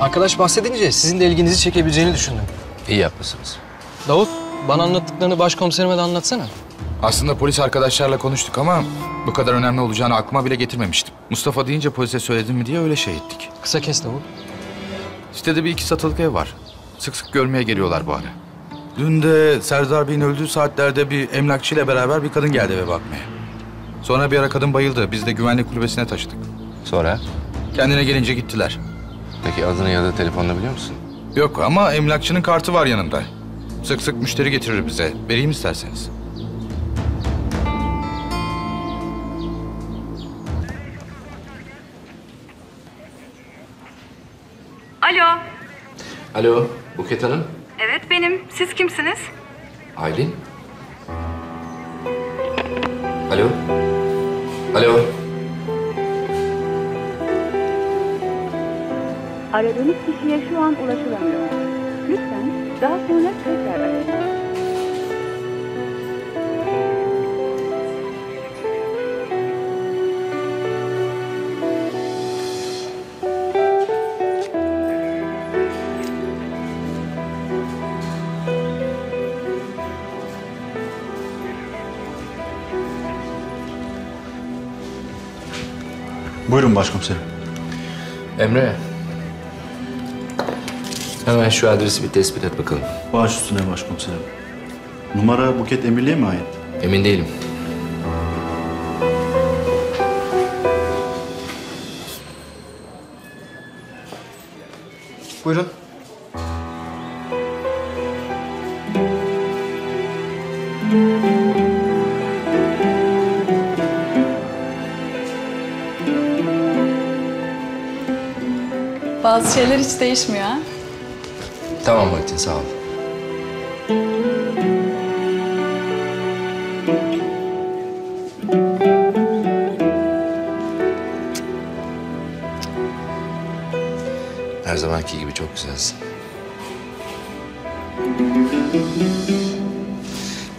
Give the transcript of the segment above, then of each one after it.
Arkadaş bahsedince sizin de ilginizi çekebileceğini düşündüm. İyi yapmışsınız. Davut, bana anlattıklarını başkomiserime de anlatsana. Aslında polis arkadaşlarla konuştuk ama bu kadar önemli olacağını aklıma bile getirmemiştim. Mustafa deyince polise söyledim mi diye öyle şey ettik. Kısa kes Davut. Sitede bir iki satılık ev var. Sık sık görmeye geliyorlar bu ara. Dün de Serdar Bey'in öldüğü saatlerde bir emlakçıyla beraber bir kadın geldi eve bakmaya. Sonra bir ara kadın bayıldı. Biz de güvenlik kulübesine taşıdık. Sonra? Kendine gelince gittiler. Peki adını ya da telefonunu biliyor musun? Yok ama emlakçının kartı var yanında. Sık sık müşteri getirir bize. Vereyim isterseniz. Alo. Alo, Buket Hanım. Evet benim. Siz kimsiniz? Aylin. Alo. Alo. Aradığınız kişiye şu an ulaşılamıyor. Lütfen daha sonra tekrar arayın. Buyurun başkomiserim. Emre. Hemen şu adresi bir tespit et bakalım. Baş üstüne başkomiserim. Numara Buket Emirli'ye mi ait? Emin değilim. Buyurun. Bazı şeyler hiç değişmiyor ha. Tamam Muhittin, sağ ol. Her zamanki gibi çok güzelsin.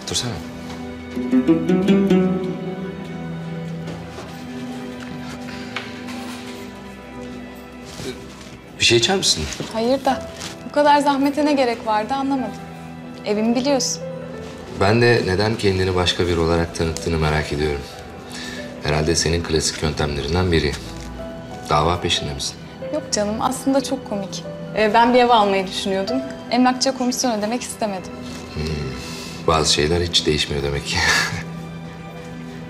Otursana. Bir şey içer misin? Hayır da bu kadar zahmete ne gerek vardı anlamadım. Evimi biliyorsun. Ben de neden kendini başka biri olarak tanıttığını merak ediyorum. Herhalde senin klasik yöntemlerinden biri. Dava peşinde misin? Yok canım aslında çok komik. Ee, ben bir ev almayı düşünüyordum. Emlakçıya komisyon ödemek istemedim. Bazı şeyler hiç değişmiyor demek ki.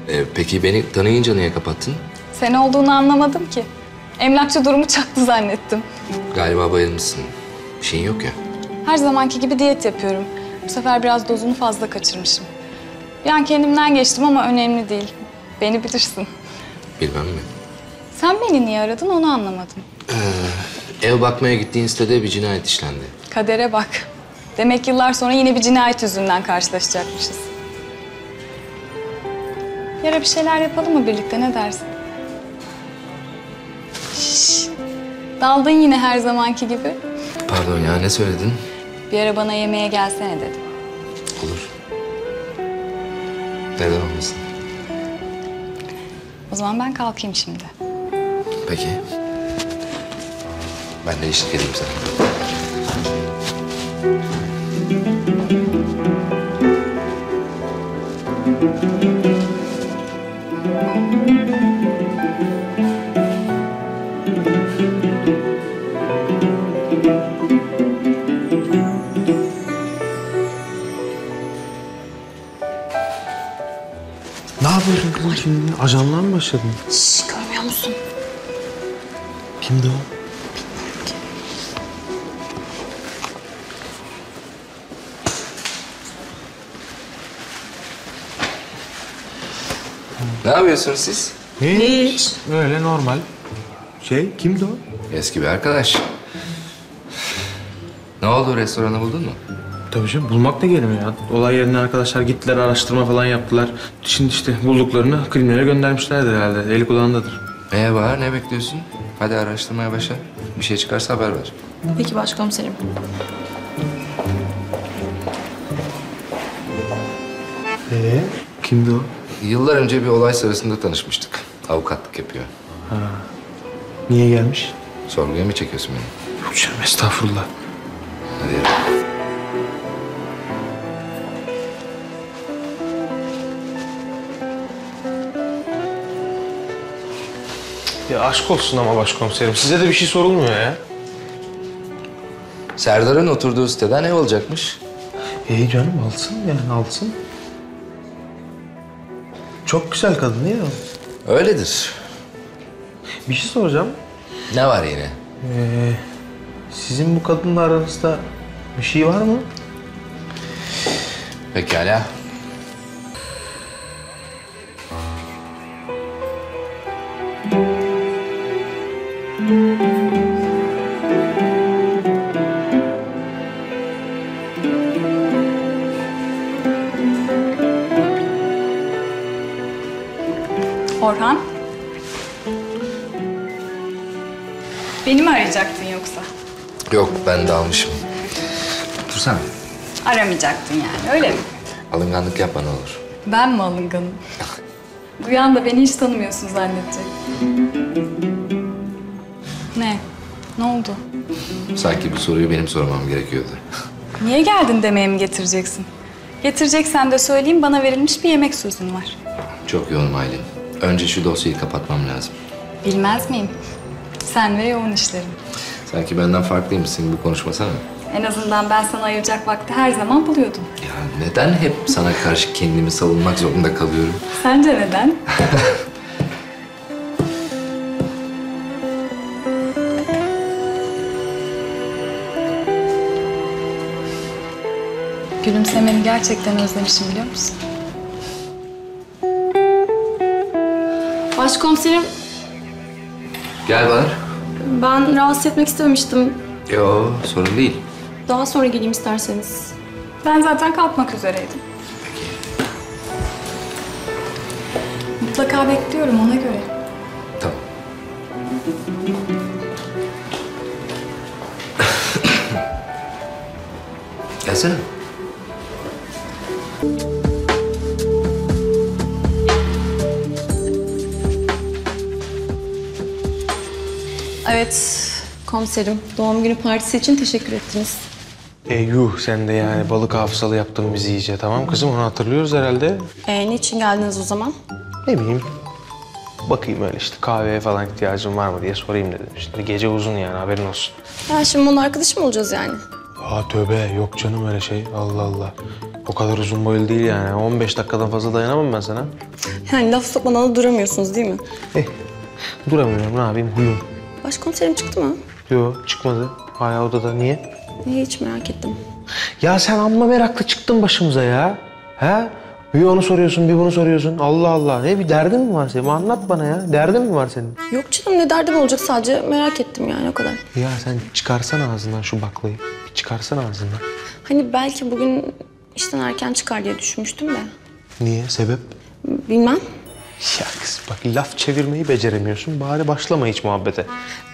Ee, peki beni tanıyınca niye kapattın? Sen olduğunu anlamadım ki. Emlakçı durumu çaktı zannettim. Galiba bayılmışsın. Bir şeyin yok ya. Her zamanki gibi diyet yapıyorum. Bu sefer biraz dozunu fazla kaçırmışım. Bir an kendimden geçtim ama önemli değil. Beni bilirsin. Bilmem mi? Sen beni niye aradın onu anlamadım. Ev bakmaya gittiğin sitede bir cinayet işlendi. Kadere bak. Demek yıllar sonra yine bir cinayet yüzünden karşılaşacakmışız. Yara bir şeyler yapalım mı birlikte ne dersin? Şşş. Daldın yine her zamanki gibi. Pardon ya ne söyledin? Bir ara bana yemeğe gelsene dedim. Olur. Neden olmasın? O zaman ben kalkayım şimdi. Peki. Ben de eşlik edeyim sana. Şimdi? Ajanlığa mı başladın? Şşş görmüyor musun? Kimdi o? Ne yapıyorsunuz siz? Hiç. Öyle normal. Şey, kimdi o? Eski bir arkadaş. Ne oldu restoranı buldun mu? Tabii canım, bulmak da gelmiyor ya. Olay yerine arkadaşlar gittiler, araştırma falan yaptılar. Şimdi işte bulduklarını kriminale göndermişlerdir herhalde. Eli kulağındadır. Ee Bahar ne bekliyorsun? Hadi araştırmaya başla. Bir şey çıkarsa haber ver. Peki başkomiserim. Ee? Kimdi o? Yıllar önce bir olay sırasında tanışmıştık. Avukatlık yapıyor. Niye gelmiş? Sorguya mı çekiyorsun beni? Yok canım estağfurullah. Ya aşk olsun ama başkomiserim. Size de bir şey sorulmuyor ya. Serdar'ın oturduğu siteden ev olacakmış. İyi canım alsın yani alsın. Çok güzel kadın değil mi? Öyledir. Bir şey soracağım. Ne var yine? Ee, sizin bu kadınla aranızda bir şey var mı? Pekala. Orhan. Beni mi arayacaktın yoksa? Yok ben de almışım. Dursana. Aramayacaktın yani öyle mi? Alınganlık yapma ne olur. Ben mi alınganım? Duyan da beni hiç tanımıyorsun zannedecek. Ne? Ne oldu? Sanki bu soruyu benim sormam gerekiyordu. Niye geldin demeye mi getireceksin? Getireceksen de söyleyeyim bana verilmiş bir yemek sözün var. Çok yoğunum Aylin. Önce şu dosyayı kapatmam lazım. Bilmez miyim? Sen ve yoğun işlerin. Sanki benden farklıymışsın bu konuşmasana. En azından ben sana ayıracak vakti her zaman buluyordum. Ya neden hep sana karşı kendimi savunmak zorunda kalıyorum? Sence neden? Gülümsemeni gerçekten özlemişim biliyor musun? Başkomiserim, Gel Bahar. ben rahatsız etmek istememiştim. Yo sorun değil. Daha sonra geleyim isterseniz. Ben zaten kalkmak üzereydim. Mutlaka bekliyorum ona göre. Tamam. Gelsene. Evet, komiserim. Doğum günü partisi için teşekkür ettiniz. E yuh sen de yani balık hafızalı yaptın bizi iyice. Tamam kızım onu hatırlıyoruz herhalde. Ee, niçin geldiniz o zaman? Ne bileyim. Bakayım öyle işte kahveye falan ihtiyacın var mı diye sorayım dedim. Şimdi gece uzun yani haberin olsun. Ya şimdi bunun arkadaşı mı olacağız yani? Aa tövbe yok canım öyle şey. Allah Allah. O kadar uzun boylu değil yani. 15 dakikadan fazla dayanamam ben sana. Yani laf sokmadan da duramıyorsunuz değil mi? Eh duramıyorum ne yapayım huyum. Başkomiserim çıktı mı? Yok çıkmadı. Hala odada. Niye? Hiç merak ettim. Ya sen amma meraklı çıktın başımıza ya. He? Bir onu soruyorsun, bir bunu soruyorsun. Allah Allah. Ne bir derdin mi var senin? Anlat bana ya. Derdin mi var senin? Yok canım ne derdim olacak sadece merak ettim yani o kadar. Ya sen çıkarsana ağzından şu baklayı. Bir çıkarsana ağzından. Hani belki bugün işten erken çıkar diye düşünmüştüm de. Niye? Sebep? Bilmem. Ya kız bak laf çevirmeyi beceremiyorsun. Bari başlama hiç muhabbete.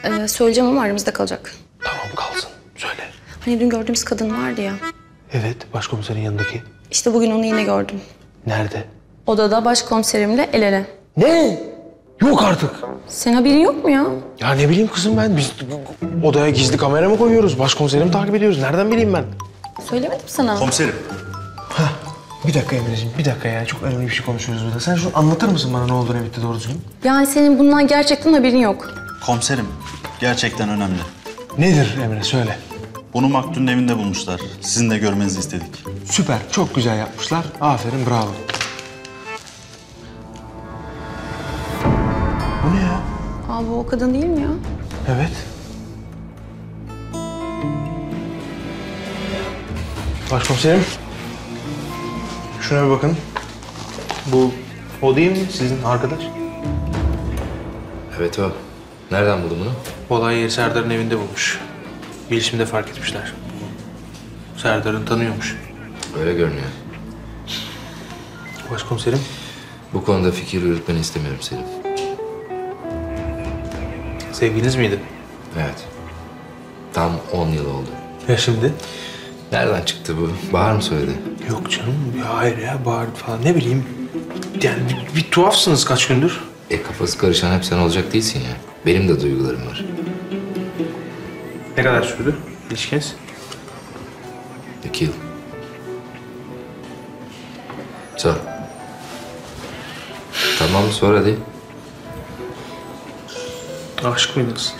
Ee, söyleyeceğim ama aramızda kalacak. Tamam kalsın. Söyle. Hani dün gördüğümüz kadın vardı ya. Evet başkomiserin yanındaki. İşte bugün onu yine gördüm. Nerede? Odada başkomiserimle el ele. Ne? Yok artık. Senin haberin yok mu ya? Ya ne bileyim kızım ben. Biz odaya gizli kamera mı koyuyoruz? Başkomiseri mi takip ediyoruz? Nereden bileyim ben? Söylemedim sana. Komiserim. Bir dakika Emre'ciğim, bir dakika ya. Çok önemli bir şey konuşuyoruz burada. Sen şunu anlatır mısın bana ne oldu ne bitti doğru düzgün? Yani senin bundan gerçekten haberin yok. Komiserim. Gerçekten önemli. Nedir Emre söyle. Bunu Maktul'ün evinde bulmuşlar. Sizin de görmenizi istedik. Süper, çok güzel yapmışlar. Aferin, bravo. Bu ne ya? Aa bu o kadın değil mi ya? Evet. Başkomiserim. Şuna bir bakın. Bu o değil mi sizin arkadaş? Evet o. Nereden buldun bunu? Olay yeri Serdar'ın evinde bulmuş. Bilişimde fark etmişler. Serdar'ın tanıyormuş. Öyle görünüyor. Başkomiserim. Bu konuda fikir yürütmeni istemiyorum Selim. Sevgiliniz miydi? Evet. Tam 10 yıl oldu. Ya şimdi? Nereden çıktı bu? Bahar mı söyledi? Yok canım, ya hayır ya Bahar falan ne bileyim. Yani bir, bir tuhafsınız kaç gündür. E kafası karışan hep sen olacak değilsin ya. Benim de duygularım var. Ne kadar sürdü ilişkiniz? İki yıl. Sor. tamam sor hadi. Aşık mıydınız?